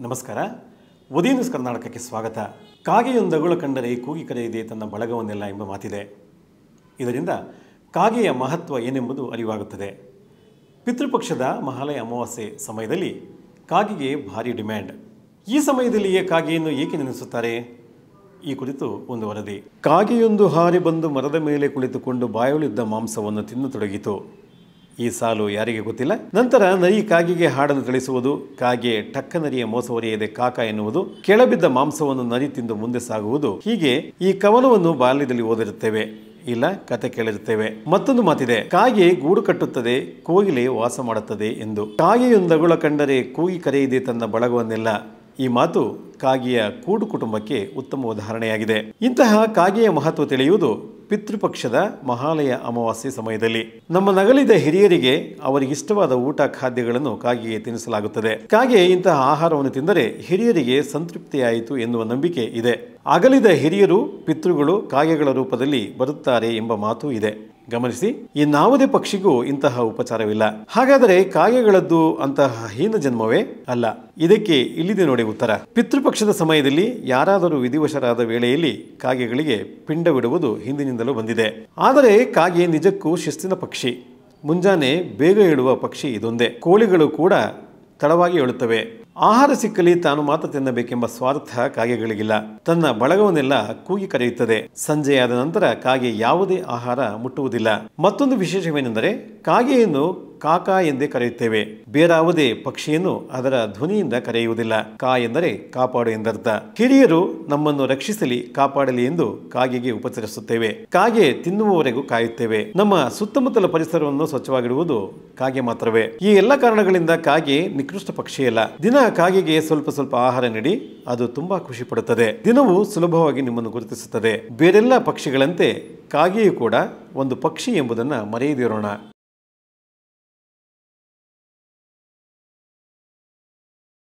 ನಮಸ್ಕಾರ. ಉದಯ ಕರ್ನಾಟಕಕ್ಕೆ ಸ್ವಾಗತ. ಕಾಗೆಯೊಂದಗಳು ಕಂಡರೆ ಕೂಗಿ ಕರೆಯದೆ ತನ್ನ ಬಳಗವನ್ನೆಲ್ಲ ಎಂಬ ಮಾತಿದೆ. ಇದರಿಂದ ಕಾಗೆಯ ಮಹತ್ವ ಏನೆಂಬುದು ಅರಿವಾಗುತ್ತದೆ. ಪಿತೃಪಕ್ಷದ ಮಹಾಲಯ ಅಮಾವಾಸ್ಯೆ ಸಮಯದಲ್ಲಿ ಕಾಗೆಗೆ ಭಾರಿ ಡಿಮ್ಯಾಂಡ್. ಈ ಸಮಯದಲ್ಲಿಯೇ ಕಾಗೆಯನ್ನು ಏಕೆ ನೆನೆಸುತ್ತಾರೆ? ಈ ಕುರಿತು ಒಂದು ವರದಿ. ಕಾಗೆಯೊಂದು ಹಾರಿ ಬಂದು ಮರದ ಮೇಲೆ ಕುಳಿತುಕೊಂಡು ಬಾಯೊಳಿದ್ದ ಮಾಂಸವನ್ನು ತಿನ್ನತೊಡಗಿತು. ಈ ಸಾಲು ಯಾರಿಗೆ ಗೊತ್ತಿಲ್ಲ? ನಂತರ ನರಿ ಕಾಗೆಗೆ ಹಾಡನ್ನು ತಿಳಿಸುವುದು ಕಾಗೆ ಟಕ್ಕ ನರಿಯ ಒರೆಯದೆ ಕಾಕ ಎನ್ನುವುದು, ಕೆಳಬಿದ್ದ ಮಾಂಸವನ್ನು ನರಿ ತಿಂದು ಮುಂದೆ ಸಾಗುವುದು, ಹೀಗೆ ಈ ಕವನವನ್ನು ಬಾಲ್ಯದಲ್ಲಿ ಓದಿರುತ್ತೇವೆ. ಇಲ್ಲ, ಕತೆ ಕೇಳಿರುತ್ತೇವೆ. ಮತ್ತೊಂದು ಮಾತಿದೆ, ಕಾಗೆ ಗೂಡು ಕಟ್ಟುತ್ತದೆ, ಕೋಗಿಲೆ ವಾಸ ಮಾಡುತ್ತದೆ ಎಂದು. ಕಾಗೆಯೊಂದಗುಳ ಕಂಡರೆ ಕೂಗಿ ಕರೆಯದೆ ತನ್ನ ಬಳಗವನ್ನೆಲ್ಲ. ಈ ಮಾತು ಕಾಗೆಯ ಕೂಡು ಕುಟುಂಬಕ್ಕೆ ಉತ್ತಮ ಉದಾಹರಣೆಯಾಗಿದೆ. ಇಂತಹ ಕಾಗೆಯ ಮಹತ್ವ ತಿಳಿಯುವುದು ಪಿತೃಪಕ್ಷದ ಮಹಾಲಯ ಅಮಾವಾಸ್ಯೆ ಸಮಯದಲ್ಲಿ. ನಮ್ಮ ನಗಲಿದ ಹಿರಿಯರಿಗೆ ಅವರಿಗಿಷ್ಟವಾದ ಊಟ ಖಾದ್ಯಗಳನ್ನು ಕಾಗೆಗೆ ತಿನ್ನಿಸಲಾಗುತ್ತದೆ ಕಾಗೆ ಇಂತಹ ಆಹಾರವನ್ನು ತಿಂದರೆ ಹಿರಿಯರಿಗೆ ಸಂತೃಪ್ತಿಯಾಯಿತು ಎನ್ನುವ ನಂಬಿಕೆ ಇದೆ. ಅಗಲಿದ ಹಿರಿಯರು ಪಿತೃಗಳು ಕಾಗೆಗಳ ರೂಪದಲ್ಲಿ ಬರುತ್ತಾರೆ ಎಂಬ ಮಾತು ಇದೆ. ಗಮನಿಸಿ ಇನ್ನಾವುದೇ ಪಕ್ಷಿಗೂ ಇಂತಹ ಉಪಚಾರವಿಲ್ಲ. ಹಾಗಾದರೆ ಕಾಗೆಗಳದ್ದು ಅಂತಹ ಹೀನ ಜನ್ಮವೇ ಅಲ್ಲ. ಇದಕ್ಕೆ ಇಲ್ಲಿದೆ ನೋಡಿ ಉತ್ತರ. ಪಿತೃಪಕ್ಷದ ಸಮಯದಲ್ಲಿ ಯಾರಾದರೂ ವಿಧಿವಶರಾದ ವೇಳೆಯಲ್ಲಿ ಕಾಗೆಗಳಿಗೆ ಪಿಂಡ ಬಿಡುವುದು ಹಿಂದಿನಿಂದಲೂ ಬಂದಿದೆ. ಆದರೆ ಕಾಗೆ ನಿಜಕ್ಕೂ ಶಿಸ್ತಿನ ಪಕ್ಷಿ. ಮುಂಜಾನೆ ಬೇಗ ಏಳುವ ಪಕ್ಷಿ ಇದೊಂದೇ. ಕೋಳಿಗಳು ಕೂಡ ತಡವಾಗಿ ಏಳುತ್ತವೆ. ಆಹಾರ ಸಿಕ್ಕಲಿ ತಾನು ಮಾತ್ರ ತಿನ್ನಬೇಕೆಂಬ ಸ್ವಾರ್ಥ ಕಾಗೆಗಳಿಗಿಲ್ಲ. ತನ್ನ ಬಳಗವನ್ನೆಲ್ಲ ಕೂಗಿ ಕರೆಯುತ್ತದೆ. ಸಂಜೆಯಾದ ನಂತರ ಕಾಗೆ ಯಾವುದೇ ಆಹಾರ ಮುಟ್ಟುವುದಿಲ್ಲ. ಮತ್ತೊಂದು ವಿಶೇಷವೇನೆಂದರೆ, ಕಾಗೆಯನ್ನು ಕಾಕ ಎಂದೇ ಕರೆಯುತ್ತೇವೆ. ಬೇರಾವುದೇ ಪಕ್ಷಿಯನ್ನು ಅದರ ಧ್ವನಿಯಿಂದ ಕರೆಯುವುದಿಲ್ಲ. ಕಾ ಎಂದರೆ ಕಾಪಾಡು ಎಂದರ್ಥ. ಹಿರಿಯರು ನಮ್ಮನ್ನು ರಕ್ಷಿಸಲಿ, ಕಾಪಾಡಲಿ ಎಂದು ಕಾಗೆಗೆ ಉಪಚರಿಸುತ್ತೇವೆ ಕಾಗೆ ತಿನ್ನುವವರೆಗೂ ಕಾಯುತ್ತೇವೆ. ನಮ್ಮ ಸುತ್ತಮುತ್ತಲ ಪರಿಸರವನ್ನು ಸ್ವಚ್ಛವಾಗಿಡುವುದು ಕಾಗೆ ಮಾತ್ರವೇ. ಈ ಎಲ್ಲ ಕಾರಣಗಳಿಂದ ಕಾಗೆ ನಿಕೃಷ್ಟ ಪಕ್ಷಿಯಲ್ಲ ದಿನ ಕಾಗೆಗೆ ಸ್ವಲ್ಪ ಸ್ವಲ್ಪ ಆಹಾರ ನೀಡಿ, ಅದು ತುಂಬಾ ಖುಷಿ ಪಡುತ್ತದೆ. ದಿನವೂ ಸುಲಭವಾಗಿ ನಿಮ್ಮನ್ನು ಗುರುತಿಸುತ್ತದೆ. ಬೇರೆಲ್ಲ ಪಕ್ಷಿಗಳಂತೆ ಕಾಗೆಯೂ ಕೂಡ ಒಂದು ಪಕ್ಷಿ ಎಂಬುದನ್ನು ಮರೆಯದಿರೋಣ.